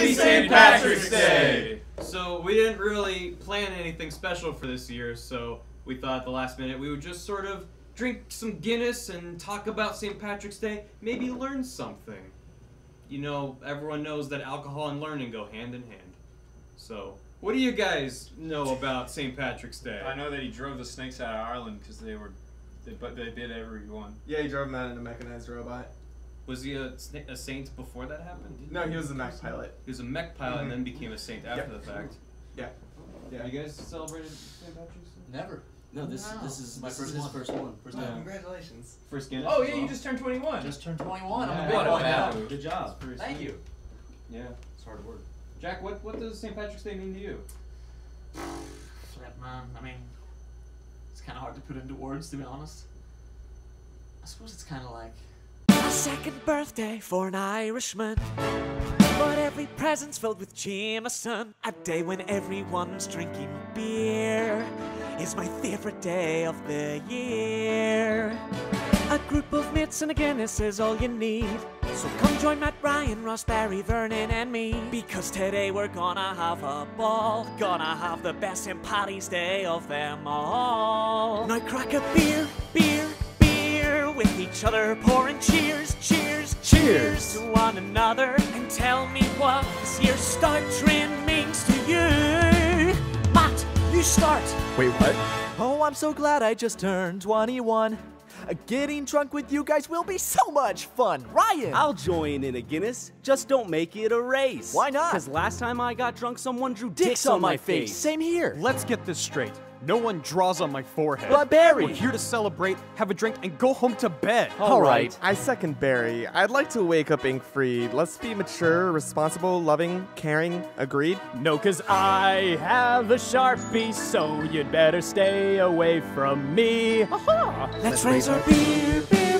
Happy St. Patrick's Day! So we didn't really plan anything special for this year, so we thought at the last minute we would just sort of drink some Guinness and talk about St. Patrick's Day, maybe learn something. You know, everyone knows that alcohol and learning go hand in hand. So, what do you guys know about St. Patrick's Day? I know that he drove the snakes out of Ireland because they were, they, but they did everyone. Yeah, he drove them out in a mechanized robot. Was he a, a saint before that happened? No, he was a mech pilot. He was a mech pilot and Mhm. then became a saint after Yep. the fact. Yeah. Yeah. You guys celebrated St. Patrick's Day? Never. No, this Wow. this is My this first is one. first one. First Yeah. time. Congratulations. First Guinness? Oh yeah, well? you just turned 21. Just turned 21. I'm a big What boy now. Good job. Pretty Thank sweet. you. Yeah. It's hard work. Jack, what, what does St. Patrick's Day mean to you? Flip, man. I mean, it's kind of hard to put into words, to be honest. I suppose it's kind of like. Second birthday for an Irishman. But every present's filled with Jameson. A day when everyone's drinking beer is my favorite day of the year. A group of mates and a Guinness is all you need. So come join Matt, Ryan, Ross, Barry, Vernon, and me. Because today we're gonna have a ball. Gonna have the best St. Patty's Day of them all. Now crack a beer, beer, each other, pouring cheers, cheers, cheers to one another. And tell me what this year's start trend means to you. Matt, you start. Wait, what? Oh, I'm so glad I just turned 21. Uh, Getting drunk with you guys will be so much fun. Ryan! I'll join in a Guinness, just don't make it a race. Why not? Because last time I got drunk, someone drew dicks, Dicks on my face. Same here. Let's get this straight. No one draws on my forehead. But Barry- We're here to celebrate, have a drink, and go home to bed. All right. I second Barry. I'd like to wake up ink free. Let's be mature, responsible, loving, caring. Agreed? No, cause I have a sharpie, so you'd better stay away from me. Aha! Let's raise our beer, beer, beer, beers to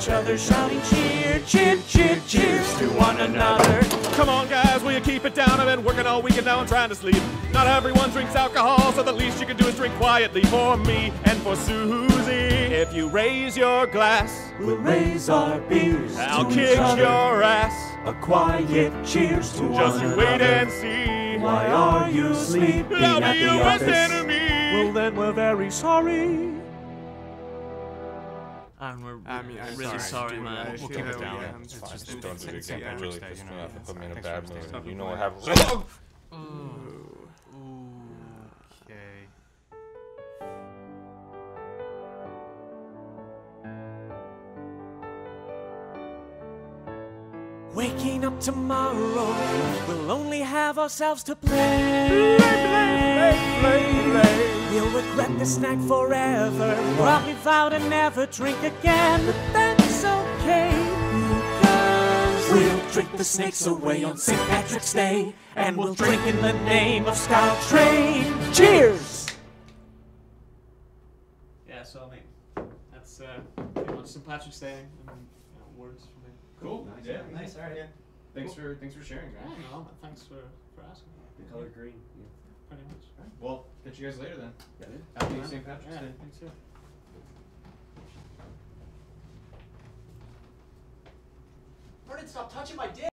each other, shouting cheer, cheer, cheer, cheers to one another. Come on, guys, will you keep it down? I've been working all weekend now and trying to sleep. Not everyone drinks alcohol, so the least you can do is drink quietly for me and for Susie. If you raise your glass, We'll raise our beers. I'll kick other. your ass. A quiet cheers to Just you wait and see. Why are you sleeping I'll at the office? enemy. Well, then we're very sorry. And we're I mean, I'm really sorry, sorry, dude. man. I We'll keep it down. yeah, It's it's fine, just- just don't do it again. St. It really Patrick's just Day, you gonna know, have put me in a bad mood. staying You know what late. happened? Okay. Waking up tomorrow, we'll only have ourselves to blame. We'll regret the snack forever. Probably vow to never drink again, but that's okay. Because we'll drink the snakes away on St. Patrick's Day, and we'll drink in the name of Steam Train. Cheers! Yeah, so I mean, that's uh, pretty much St. Patrick's Day and you know, words for me. Cool. Yeah. Nice. All right. Yeah. Thanks for thanks for sharing, Yeah, no, thanks for, for asking. The color green. Pretty much. Well, catch you guys later then. Yeah. Happy Yeah. St. Patrick's Yeah, Day. thanks, too. Vernon, stop touching my dick.